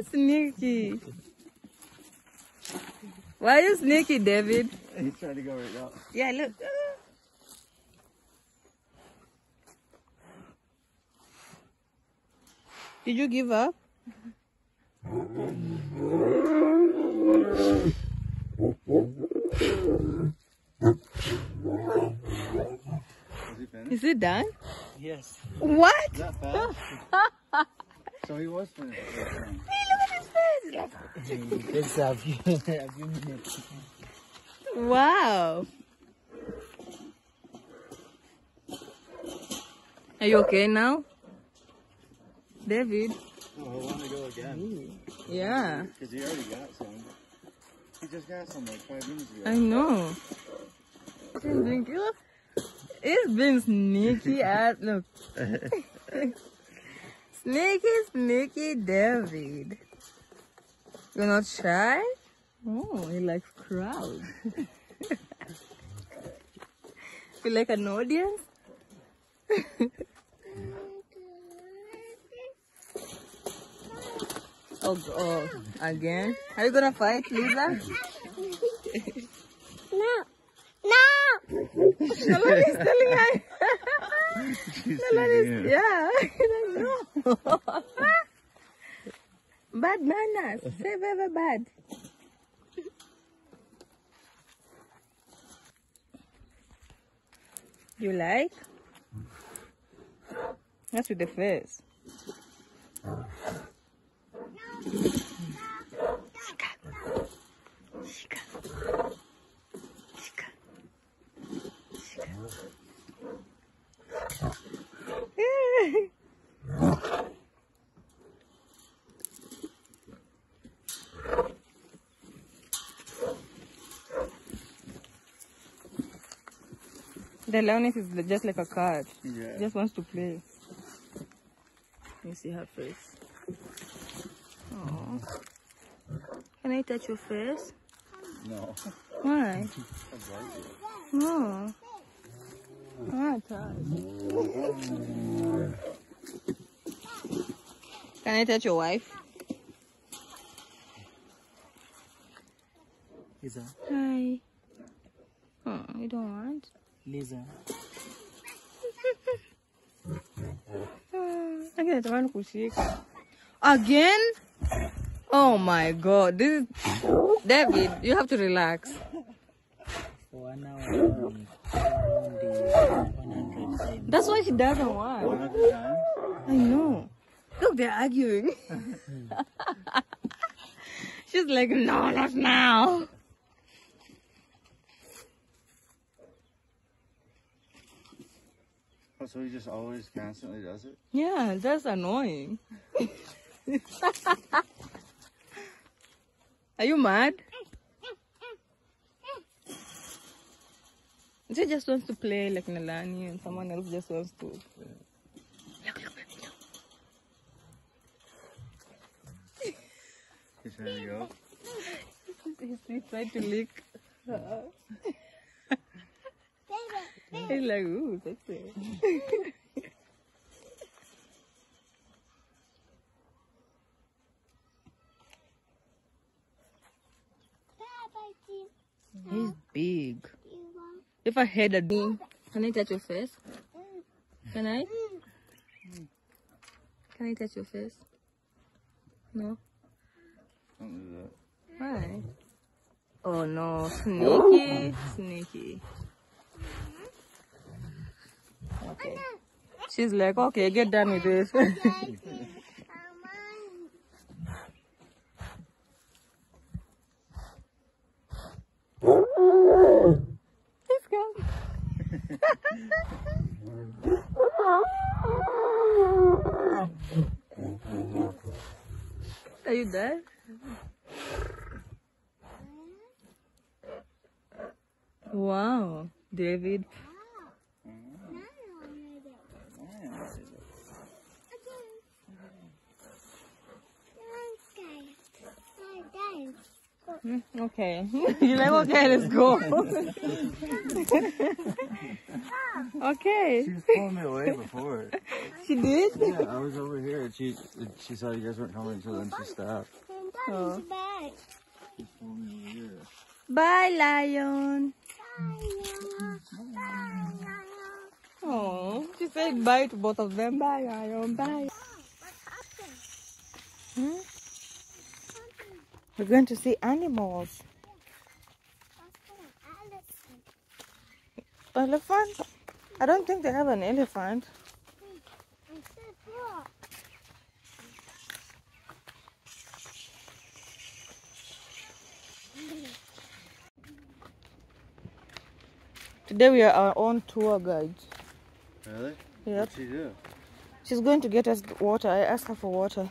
sneaky. Why are you sneaky, David? He's trying to go right now. Yeah, look. Did you give up? Is he finished? Is it done? Yes. What? Is that fast? so he was first. Hey, look at his face. Just a few, minutes. Wow. Are you okay now? David? Oh, I want to go again. Yeah, Because he already got some. He just got some like five minutes ago. I know. He's been, it's been sneaky as look. Sneaky, sneaky David. You're not shy? Oh, he likes crowds. you like an audience? oh, oh, again? Are you gonna fight, Lisa? No. No. Nobody is telling her. She's Nobody seeing is, it. yeah. no. bad manners. Say very bad. You like? That's with the face. The lioness is just like a cat. Yeah. Just wants to play. You see her face. Oh. Can I touch your face? No. Why? No. Can I touch your wife? Lisa, Hi. Oh, you don't want? Lisa. Again, natamani kushika. Again? Oh my god. This is David, you have to relax. That's why she doesn't want. I know. Look, they're arguing. She's like, no, not now. Oh, so he just always constantly does it? Yeah, that's annoying. Are you mad? She just wants to play like Nalani and someone else just wants to. Look, look, look, look. He's trying to go. He's, he's trying to lick. He's like, ooh, that's it. He's big. If I had a bean, can I touch your face? Can I? Can I touch your face? No. Don't do that. Why? Oh no, sneaky, sneaky. Okay. She's like, okay, get done with this. Let's go. Are you there? Wow, David. Okay. You're like, okay, let's go. okay. She was pulling me away before. She did? Yeah, I was over here and she she saw you guys weren't coming, so then she stopped. Oh. Bye. She's pulling me over here. Bye, lion. Oh, she said bye to both of them. Bye, lion. Bye. What happened? Hmm? We're going to see animals. Elephant? I don't think they have an elephant. Today we are our own tour guides. Really? Yep. She do? She's going to get us water. I asked her for water.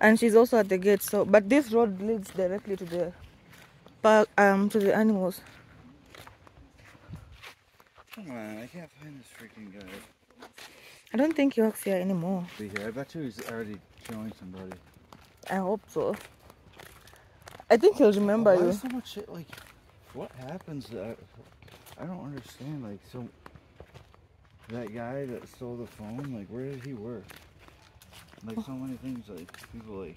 And she's also at the gate. So, but this road leads directly to the park, um, to the animals. Come on, I can't find this freaking guy. I don't think he works here anymore. Be here. I bet you he's already showing somebody. I hope so. I think he'll remember Why you. so much shit like? What happens? I, I don't understand. Like so, that guy that stole the phone. Like, where did he work? Like oh. so many things. Like people like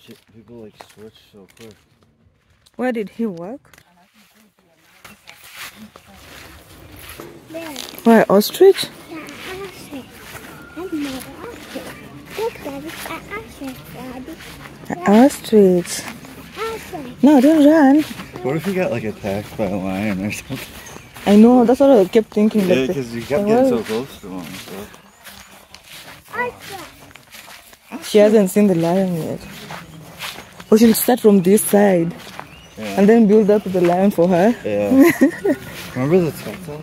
shit. People like switch so quick. Where did he work? There. Where? Ostrich? Yeah, ostrich. I'm not ostrich. Look, Daddy. Ostrich, Daddy. Ostrich. Ostrich. No, don't run. What if he got like attacked by a lion or something? I know. That's what I kept thinking. Yeah, because you kept getting so close to him. So. Ostrich. She hasn't seen the lion yet. We should start from this side Yeah. and then build up the lion for her. Yeah. Remember the turtle?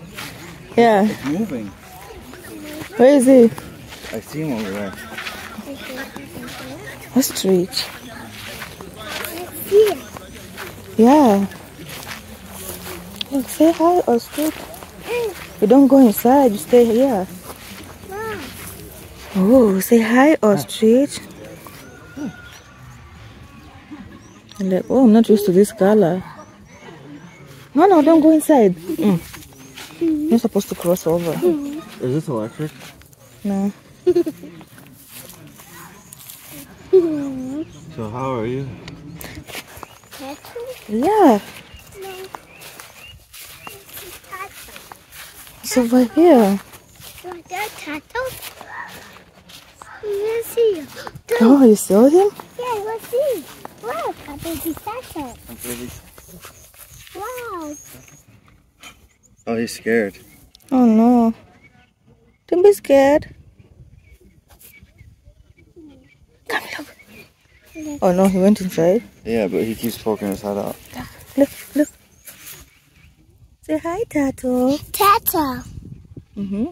Yeah. It's moving. Where is he? I see him over there. Ostrich. Let's. Yeah. Say hi, Ostrich. You don't go inside, you stay here. Wow. Oh, say hi, Ostrich. And like, oh, I'm not used to this color. No, no, don't go inside. Mm. You're supposed to cross over. Is this electric? No. So how are you? Yeah, No. it's over here. Turtle. Turtle. Let's see. Look. Oh, you saw him? Yeah, let's see. Look, a baby turtle. Wow. Oh, he's scared. Oh no. Don't be scared. Come look. Oh no, he went inside. Yeah, but he keeps poking his head out. Look, look. Say hi, Tato. Turtle. Mm-hmm.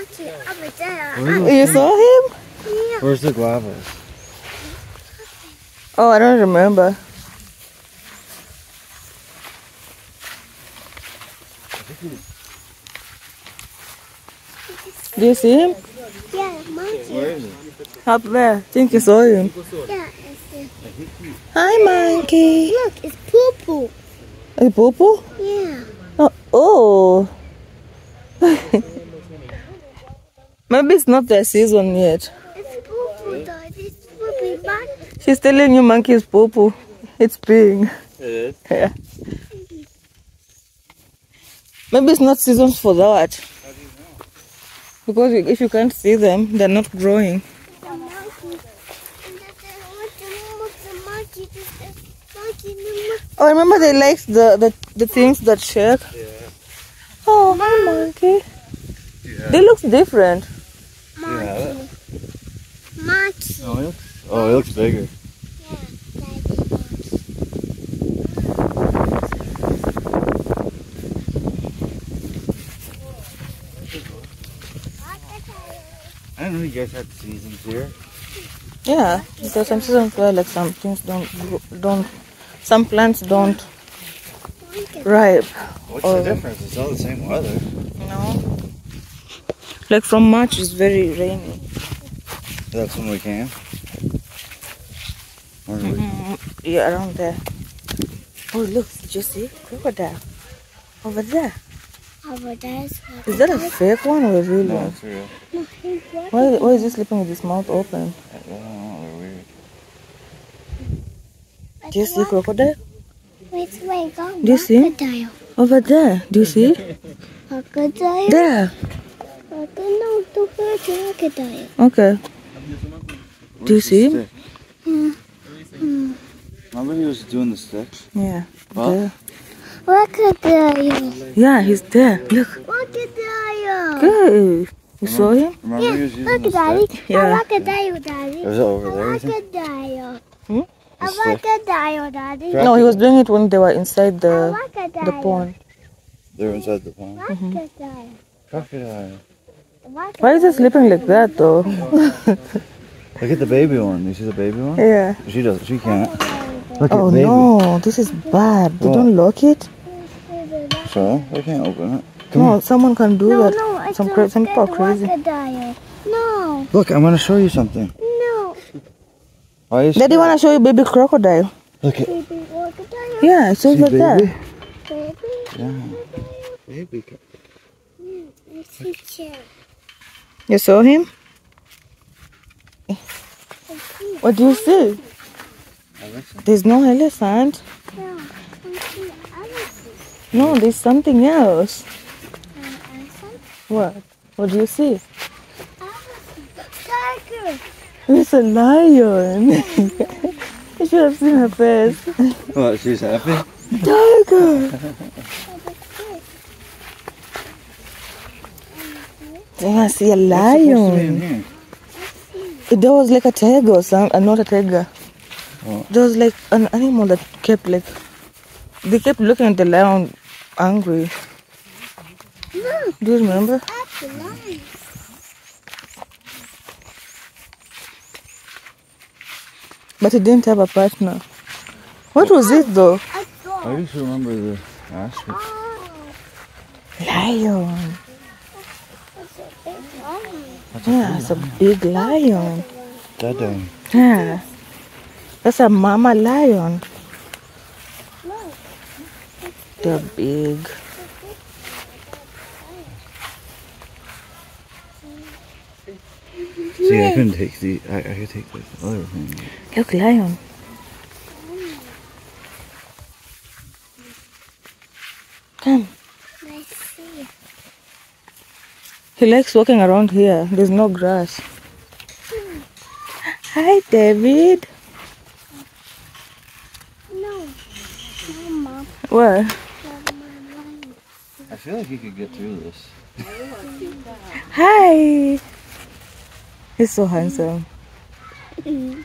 Monkey over there. You saw him? Where's the guavas? Oh, I don't remember. Do you see him? Yeah, monkey. Where is he? Up there. I think you saw him. Yeah, it's, Hi, monkey. look, it's poo poo. Hey, Popo? Yeah. Oh. oh. Maybe it's not their season yet. It's poo poo though. It's poo poo, but She's telling you monkey is Popo. It's. It is. Yeah. Maybe it's not seasons for that. How do you know? Because if you can't see them, they're not growing. the monkey. And the the monkey, the monkey, the monkey. Oh, remember they liked the, the, the things that shake? Yeah. Oh, hi, monkey. Yeah. They look different. Oh, he looks, oh, he looks bigger. Yeah. I don't know you guys had seasons here. Yeah, because some seasons where like some things don't, don't, some plants don't ripe. What's Oh. the difference? It's all the same weather. Know? Like from March it's very rainy. That's when we came. Or like- Mm, yeah, around there. Oh, look, did you see? Crocodile. Over there. Over there's Is that a fake one or a real No, one? it's real. No, he's walking. Why, why is he sleeping with his mouth open? I don't know, they're weird. Do you see crocodile? Which way go? Do you see? Crocodile. Over there. Do you see? Crocodile. There. Crocodile. To crocodile. Okay. Do you see him? stick? Hmm. Remember he was doing the sticks? Yeah. What? There. Crocodile. Yeah, he's there. Look. Look at Crocodile. Good. You saw him? Remember he was using Look, the Daddy. stick? Yeah. Crocodile, Daddy. Was it over there, you think? Crocodile. Hmm? A The stick? crocodile, Daddy. No, he was doing it when they were inside the crocodile. the pond. They were inside the pond. Crocodile. Crocodile. Why is it sleeping like that though? Look at the baby one. You see the baby one? yeah. She does. She can't. Oh Look Oh at baby. no, this is bad. They What? don't lock it. So they can't open it. Come No, on. someone can do No, that. no, Some a cra- some people are crazy. crocodile. No, Look, I'm gonna show you something. no. Why is Daddy wanna show you baby crocodile. Look at Baby crocodile. Yeah, it's see over baby. there. Baby. Yeah. Baby. Mm, it's a chair. You saw him? What do you see? There's no elephant. No, I see elephant. No, there's something else. What? What do you see? Tiger. It's a lion. you should have seen her face. What? She's happy. Tiger. Yeah, I see a What's to be in lion. here? It, there was like a tiger or something, uh, not a tiger. What? There was like an animal that kept like, they kept looking at the lion angry. No, Do you remember? that's a lion. But he didn't have a partner. What was it though? I to remember the. Oh, Lion. that's a big lion. Yeah, it's a big lion. That dang. Yeah. That's a mama lion. They're big. See, I couldn't take the. I, I could take the other thing. Look, lion. Come. let's see. He likes walking around here. There's no grass. Hi, David. No, no, mom. Where? Not my lion. I feel like he could get through this. Hi. He's so handsome. Can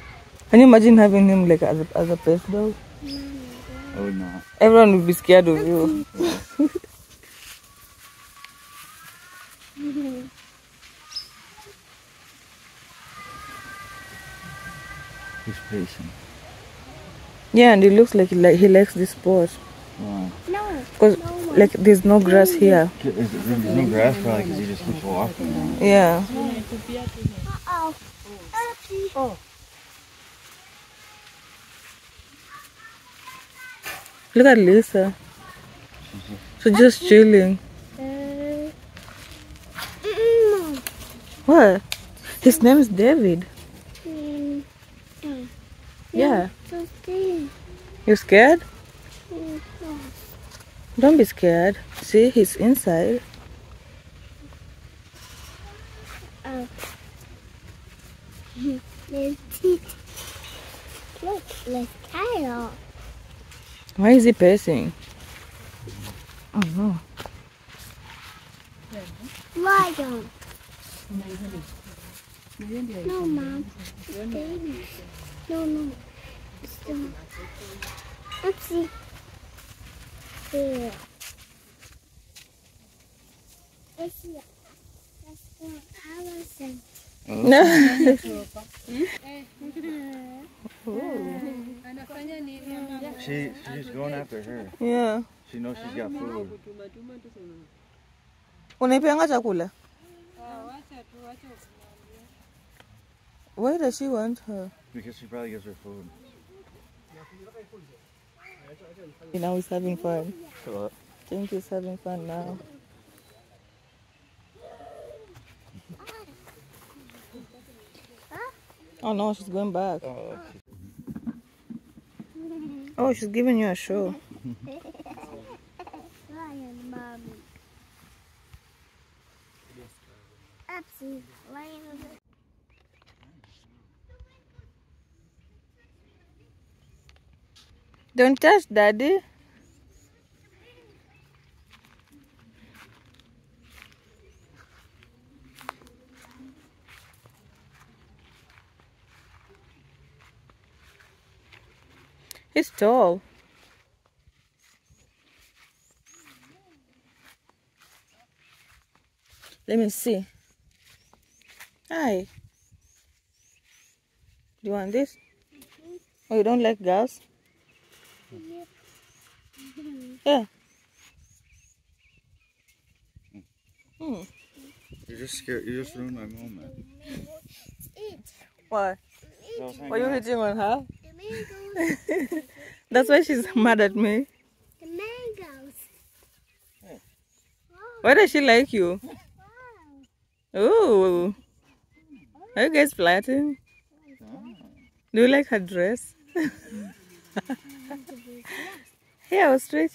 you imagine having him like as a, as a pet dog? I would not. Everyone would be scared of you. He's patient. Yeah, and it looks like he, like he likes this spot. Wow. No, Because like there's no grass here. Is it, there's no grass probably because he just keeps walking. around. Yeah. uh-oh. Oh. Look at Lisa. She's just chilling. Uh, mm, What? His name is David. mm. Yeah. So. You scared? Mm. Don't be scared. See, he's inside. Oh. Look, there's tail. Why is he pacing? Oh no. Lion. No, mom. It's baby. No, no. It's the. Let's see. Here. Let's see. That's the Allison. She, she's going after her. yeah. She knows she's got food. Unaipeanga chakula? Why does she want her? Because she probably gives her food. Now he's having fun. What? Think he's having fun now. Oh no, she's going back. Oh, Oh, she's giving you a show. Lion mommy. Upsy, lion Don't touch daddy. He's tall. Let me see. Hi. Do you want this? Oh, you don't like girls? Yeah. Hmm. you just scared. You just ruined my moment. Eat. Why? Hanging Were you hitting on her? That's why she's mad at me. the mangoes. Why does she like you? Wow. Ooh. Are you guys flirting? Do you like her dress? yeah, straight.